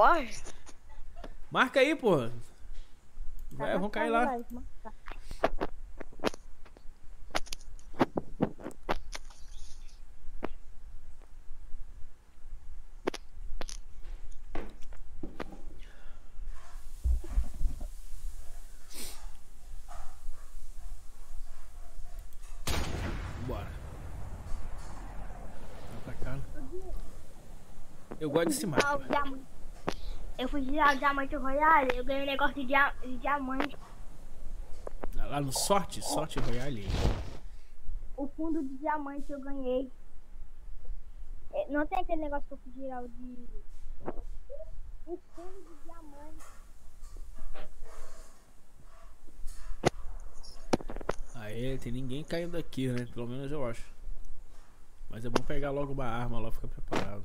Porra. Marca aí, pô. Tá Vai, vamos cair lá. cá. Eu gosto desse mapa. Eu fui tirar o diamante royale, eu ganhei um negócio de, dia- de diamante. Lá no Sorte, Sorte Royale. O fundo de diamante eu ganhei. É, Não tem aquele negócio que eu fui tirar o de. O fundo de diamante. Aê, tem ninguém caindo aqui, né? Pelo menos eu acho. Mas é bom pegar logo uma arma lá, ficar preparado.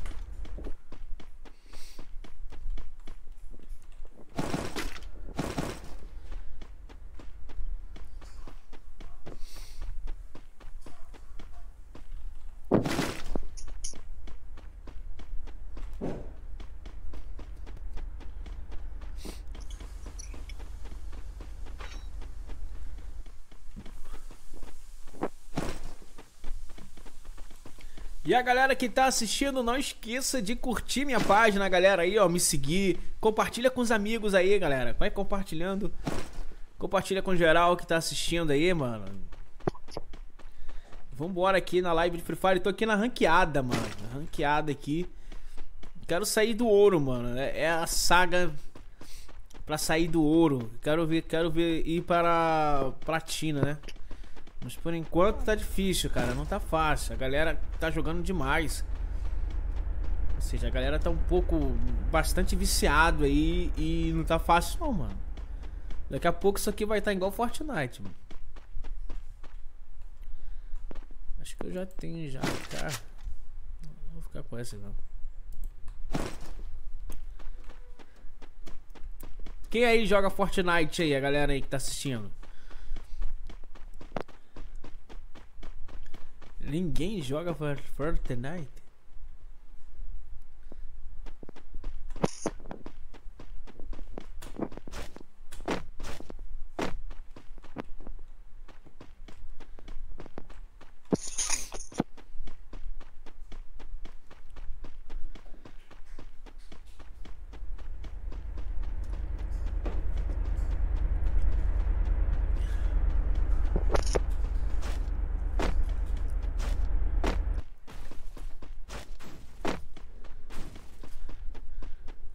E a galera que tá assistindo, não esqueça de curtir minha página, galera aí, ó, me seguir, compartilha com os amigos aí, galera. Vai compartilhando. Compartilha com geral que tá assistindo aí, mano. Vambora aqui na live de Free Fire. Tô aqui na ranqueada, mano. Ranqueada aqui. Quero sair do ouro, mano. É, é a saga pra sair do ouro. Quero ver, quero ver ir para platina, né? Mas por enquanto tá difícil, cara. Não tá fácil. A galera tá jogando demais. Ou seja, a galera tá um pouco. bastante viciado aí. E não tá fácil, não, mano. Daqui a pouco isso aqui vai estar igual Fortnite, mano. Acho que eu já tenho já, cara. Não vou ficar com essa, não. Quem aí joga Fortnite aí, a galera aí que tá assistindo? Ninguém joga For- Fortnite?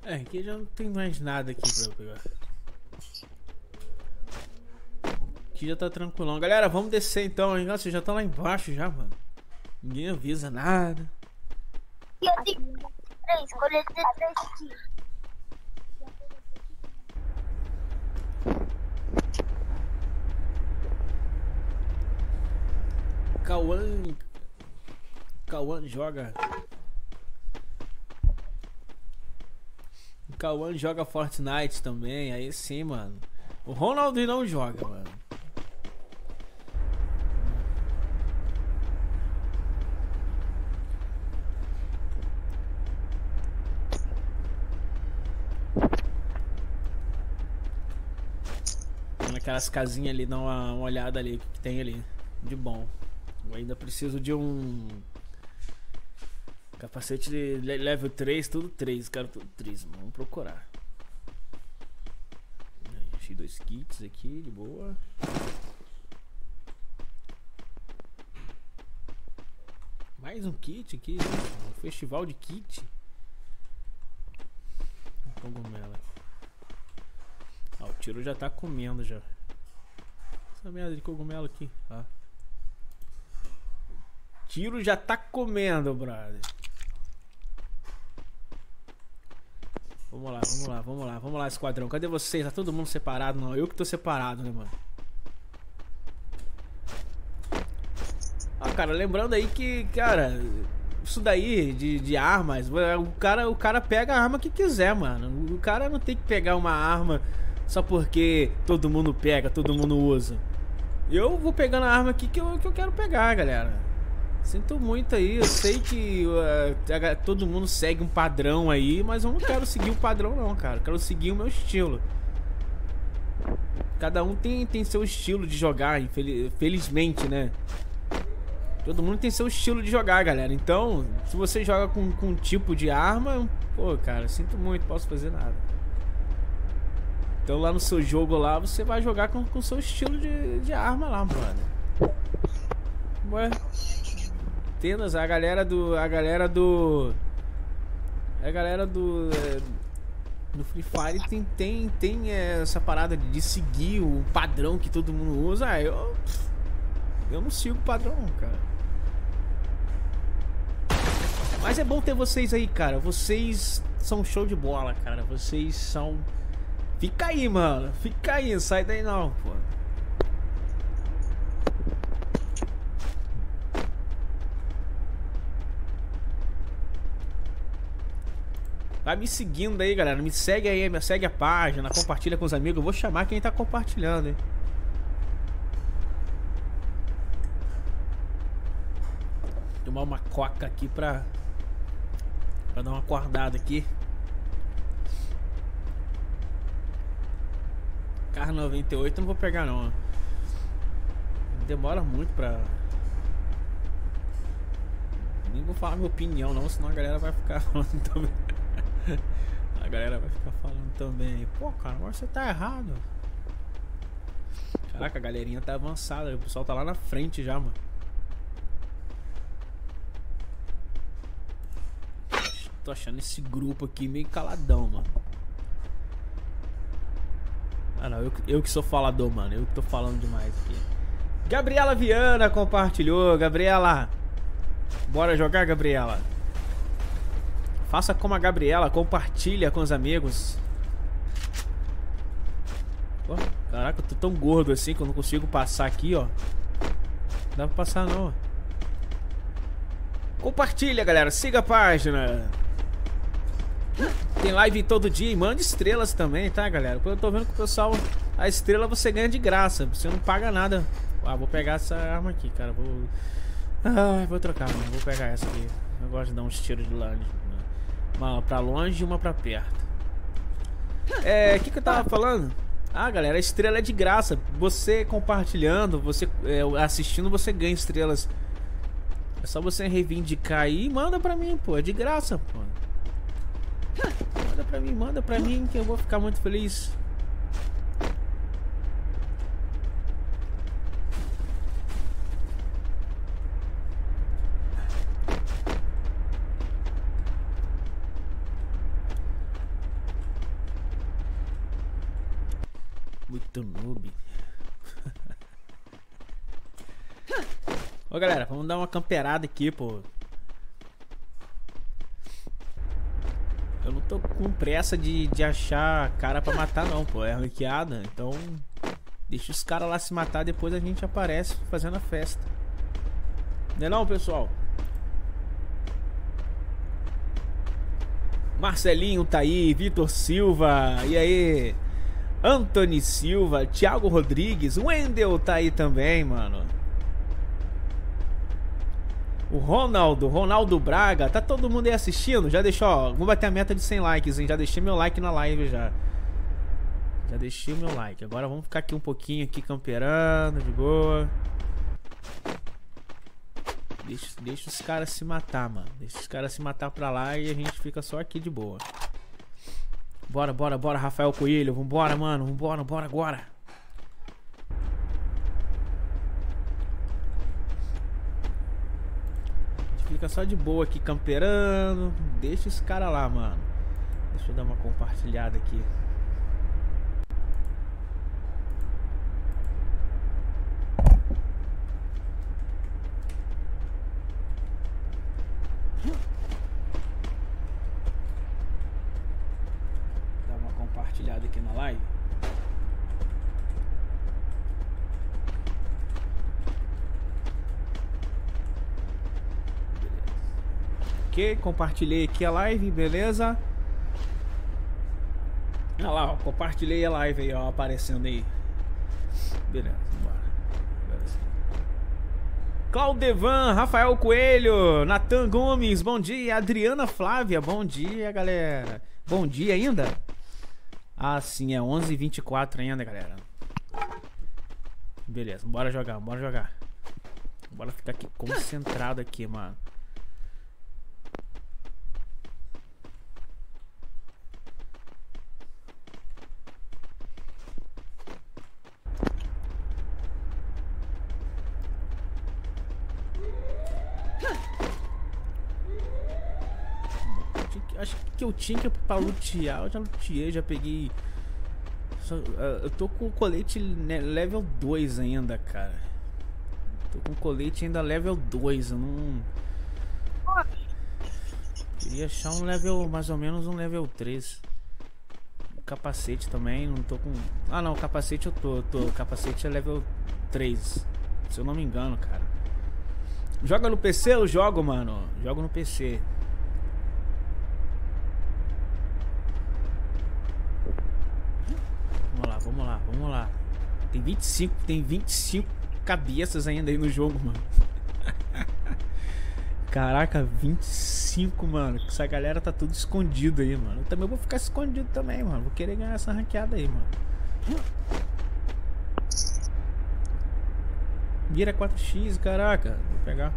É, aqui já não tem mais nada aqui pra eu pegar. Aqui já tá tranquilão. Galera, vamos descer então, hein? Nossa, já tá lá embaixo já, mano. Ninguém avisa nada. E eu tenho três, colete três aqui. Cauã. Cauã joga. Cauã joga Fortnite também, aí sim, mano. O Ronaldo não joga, mano. Naquelas casinhas ali, dá uma, uma olhada ali, o que, que tem ali. De bom. Eu ainda preciso de um. Capacete de le- level 3, tudo 3, quero tudo 3, mano. Vamos procurar. Achei dois kits aqui, de boa. Mais um kit aqui, um festival de kit. Um Cogumelo. Ah, o tiro já tá comendo já. Essa merda de cogumelo aqui, ah. Tiro já tá comendo, brother. Vamos lá, vamos lá, vamos lá, vamos lá, esquadrão. Cadê vocês? Tá todo mundo separado? Não, eu que tô separado, né, mano? Ah, cara, lembrando aí que, cara, isso daí de, de armas, o cara, o cara pega a arma que quiser, mano. O cara não tem que pegar uma arma só porque todo mundo pega, todo mundo usa. Eu vou pegando a arma aqui que eu, que eu quero pegar, galera. Sinto muito aí, eu sei que uh, todo mundo segue um padrão aí, mas eu não quero seguir o padrão não, cara. Eu quero seguir o meu estilo. Cada um tem, tem seu estilo de jogar, infeli- felizmente, né? Todo mundo tem seu estilo de jogar, galera. Então, se você joga com, com um tipo de arma, pô, cara, sinto muito, posso fazer nada. Então lá no seu jogo lá, você vai jogar com o seu estilo de, de arma lá, brother. Ué. Tenas, a galera do. A galera do. A galera do. no Free Fire tem, tem, tem essa parada de, seguir o padrão que todo mundo usa. Ah, eu. Eu não sigo o padrão, cara. Mas é bom ter vocês aí, cara. Vocês são show de bola, cara. Vocês são. Fica aí, mano. Fica aí, sai daí não, pô. Vai me seguindo aí, galera. Me segue aí, me segue a página, compartilha com os amigos. Eu vou chamar quem tá compartilhando, hein? Tomar uma coca aqui pra. Pra dar uma acordada aqui. Carro 98 eu não vou pegar não. Demora muito pra. Nem vou falar minha opinião não, senão a galera vai ficar falando também. A galera vai ficar falando também. Pô, cara, agora você tá errado. Caraca, a galerinha tá avançada. O pessoal tá lá na frente já, mano. Tô achando esse grupo aqui meio caladão, mano. Ah não, eu, eu que sou falador, mano. Eu que tô falando demais aqui. Gabriela Viana compartilhou. Gabriela, bora jogar, Gabriela. Faça como a Gabriela, compartilha com os amigos. Caraca, eu tô tão gordo assim que eu não consigo passar aqui, ó. Não dá pra passar não. Compartilha, galera. Siga a página. Tem live todo dia e mande estrelas também, tá, galera? Eu tô vendo que o pessoal. A estrela você ganha de graça. Você não paga nada. Ah, vou pegar essa arma aqui, cara. Vou. Ah, vou trocar, mano. Vou pegar essa aqui. Eu gosto de dar uns tiros de longe. Uma pra longe e uma pra perto. É, o que, que eu tava falando? Ah, galera, a estrela é de graça. Você compartilhando, você é, assistindo, você ganha estrelas. É só você reivindicar aí e manda pra mim, pô. É de graça, pô. Manda pra mim, manda pra mim que eu vou ficar muito feliz. Muito noob. Ô galera, vamos dar uma camperada aqui, pô. Eu não tô com pressa de, de achar cara pra matar não, pô. É ranqueada, então deixa os caras lá se matar, depois a gente aparece fazendo a festa. Não é não, pessoal? Marcelinho tá aí, Vitor Silva, e aí? Anthony Silva, Thiago Rodrigues, Wendel tá aí também, mano. O Ronaldo, Ronaldo Braga, tá todo mundo aí assistindo? Já deixou, ó, vamos bater a meta de 100 likes, hein? Já deixei meu like na live já. Já deixei meu like. Agora vamos ficar aqui um pouquinho aqui camperando, de boa. Deixa, deixa os caras se matar, mano. Deixa os caras se matar pra lá e a gente fica só aqui de boa. Bora, bora, bora, Rafael Coelho. Vambora, mano. Vambora, bora agora. A gente fica só de boa aqui camperando. Deixa esse cara lá, mano. Deixa eu dar uma compartilhada aqui. Dar uma compartilhada aqui na live. Compartilhei aqui a live, beleza? Olha lá, ó, compartilhei a live aí, ó, aparecendo aí. Beleza, bora. Sim. Claudevan, Rafael Coelho, Natan Gomes, bom dia. Adriana Flávia, bom dia, galera. Bom dia ainda? Ah, sim, é 11h24 ainda, galera. Beleza, bora jogar, bora jogar. Bora ficar aqui concentrado aqui, mano. Tinha que- Acho que eu tinha que pra lutear, eu já luteei, já peguei. Só- ah, eu tô com o colete né, level 2 ainda, cara. Tô com o colete ainda level 2, eu não. Queria achar um level, mais ou menos um level 3. Capacete também, não tô com. Ah não, capacete eu tô, eu tô. Capacete é level 3. Se eu não me engano, cara. Joga no PC? Eu jogo, mano. Jogo no PC. Vamos vamos lá. Tem 25, tem 25 cabeças ainda aí no jogo, mano. Caraca, 25, mano. Essa galera tá tudo escondido aí, mano. Eu também vou ficar escondido também, mano. Vou querer ganhar essa ranqueada aí, mano. Mira 4x, caraca. Vou pegar.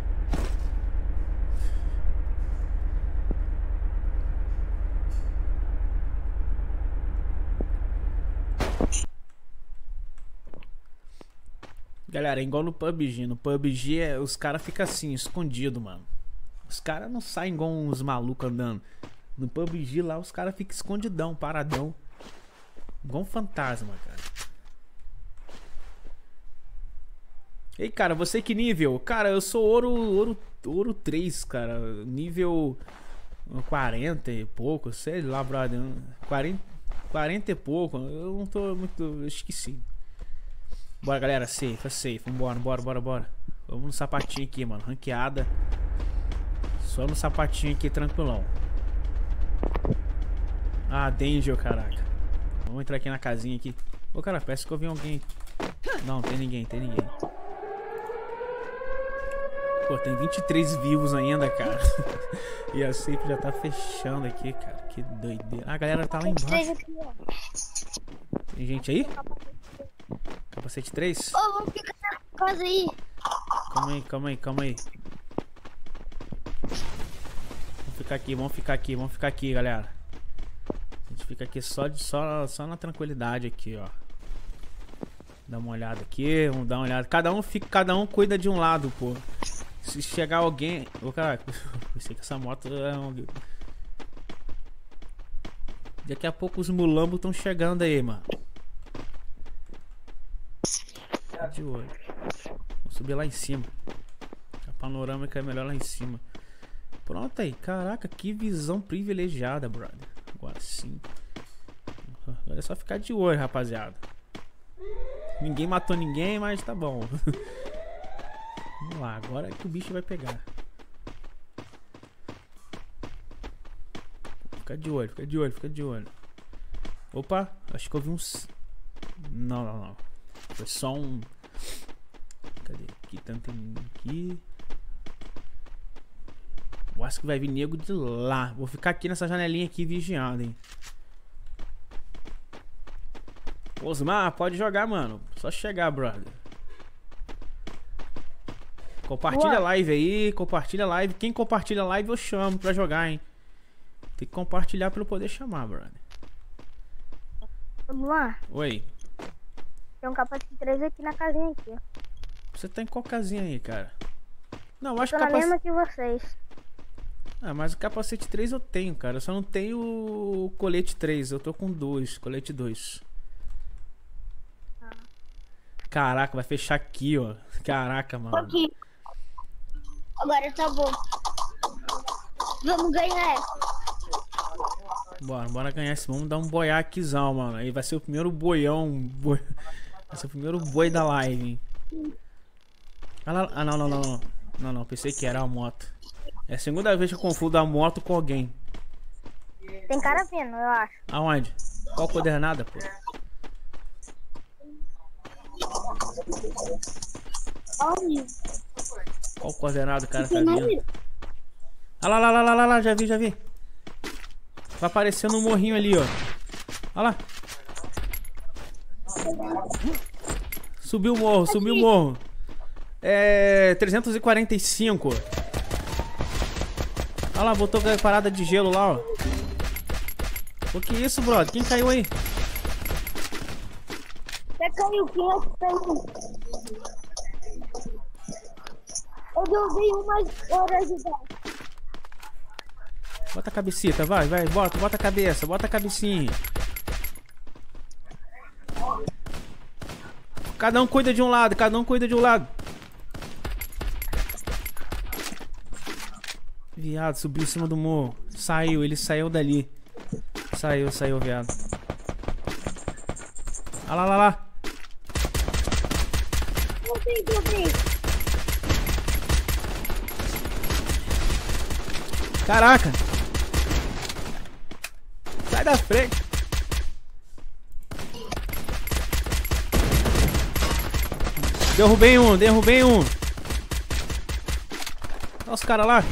Galera, é igual no PUBG. No PUBG é- os caras ficam assim, escondido, mano. Os caras não saem igual uns malucos andando. No PUBG lá os caras ficam escondidão, paradão. Igual um fantasma, cara. Ei, cara, você que nível? Cara, eu sou ouro, ouro, ouro 3, cara. Nível 40 e pouco, sei lá, brother. 40, 40 e pouco. Eu não tô muito. Eu esqueci. Bora, galera. Safe, é safe. Vambora, bora, bora, bora. Vamos no sapatinho aqui, mano. Ranqueada. Só no sapatinho aqui, tranquilão. Ah, Danger, caraca. Vamos entrar aqui na casinha aqui. Ô, cara, parece que eu vi alguém. Não, tem ninguém, tem ninguém. Pô, tem 23 vivos ainda, cara. e a safe já tá fechando aqui, cara. Que doideira. Ah, a galera tá lá embaixo. Tem gente aí? Capacete 3? Ô, vamos ficar nessa casa aí. Calma aí, calma aí, calma aí. Vamos ficar aqui, vamos ficar aqui, vamos ficar aqui, galera. A gente fica aqui só, de, só, só na tranquilidade aqui, ó. Dá uma olhada aqui, vamos dar uma olhada. Cada um fica, cada um cuida de um lado, pô. Se chegar alguém. Ô caraca, pensei que essa moto é um. Daqui a pouco os mulambos estão chegando aí, mano. Fica de olho. Vou subir lá em cima. A panorâmica é melhor lá em cima. Pronto aí. Caraca, que visão privilegiada, brother. Agora sim. Agora é só ficar de olho, rapaziada. Ninguém matou ninguém, mas tá bom. Vamos lá, agora é que o bicho vai pegar. Fica de olho, fica de olho, fica de olho. Opa, acho que eu vi uns. Não, não, não. Foi só um. Cadê? Aqui tanto tem aqui. Eu acho que vai vir nego de lá. Vou ficar aqui nessa janelinha aqui vigiando, hein. Osmar, pode jogar, mano. Só chegar, brother. Compartilha a live aí, compartilha a live. Quem compartilha a live eu chamo pra jogar, hein. Tem que compartilhar pra eu poder chamar, brother. Vamos lá. Oi. Tem um capacete 3 aqui na casinha aqui, ó. Você tá em qual casinha aí, cara? Não, acho que capacete... mesma que vocês. Ah, mas o capacete 3 eu tenho, cara. Eu só não tenho o colete 3. Eu tô com dois, colete 2. Caraca, vai fechar aqui, ó. Caraca, mano. Aqui. Agora tá bom. Vamos ganhar essa. Bora, bora ganhar esse. Vamos dar um boiaquezão, mano. Aí vai ser o primeiro boião. Boi... Vai ser o primeiro boi da live, hein. Ah, lá- ah, não, não, não, não. Não, não. Pensei que era a moto. É a segunda vez que eu confundo a moto com alguém. Tem cara vindo, eu acho. Aonde? Qual coordenada, pô? Olha. Qual coordenado o cara tá vindo? Ah lá, lá, lá, lá, lá, lá, já vi, já vi. Vai aparecendo um morrinho ali, ó. Olha lá. Subiu o morro, subiu o morro. É. 345. Olha lá, botou a parada de gelo lá, ó. O que é isso, brother? Quem caiu aí? Você caiu, quem é que caiu? Eu derrubei um, mas eu vou ajudar. Bota a cabecita, vai, vai, bota, bota a cabeça, bota a cabecinha. Cada um cuida de um lado, cada um cuida de um lado. Viado, subiu em cima do morro. Saiu, ele saiu dali. Saiu, saiu, viado. Olha lá, lá, lá. Derrubei, derrubei. Caraca! Sai da frente! Derrubei um, derrubei um. Olha os caras lá.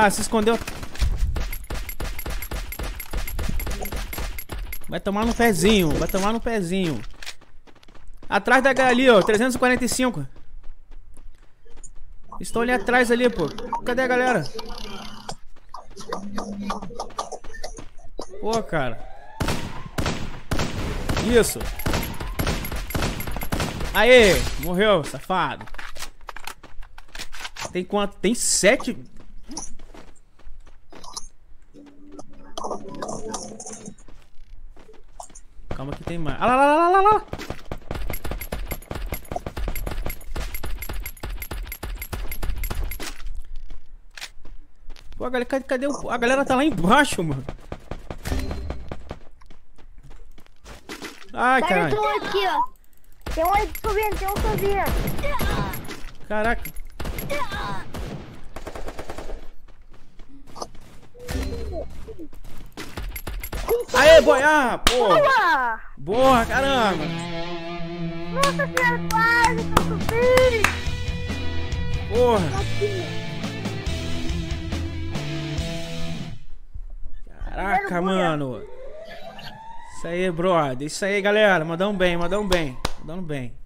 Ah, se escondeu. Vai tomar no pezinho, vai tomar no pezinho. Atrás da ali, ó, 345. Estão ali atrás ali, pô. Cadê a galera? Pô, cara. Isso. Aê, morreu, safado. Tem quanto? Tem sete. Tem mais. Ah lá, lá, lá, lá, lá. Pô, a galera, cadê, o... A galera tá lá embaixo, mano. Ai, caralho. tem um aqui, ó. Tem um aí subindo, tem um subindo. Caraca. Aê, boi. Ah, porra. Boa! Boa, caramba. Nossa senhora, quase que eu subi! Porra. Caraca, mano. Isso aí, brother. Isso aí, galera. Mandamos bem, mandamos bem. Mandando bem.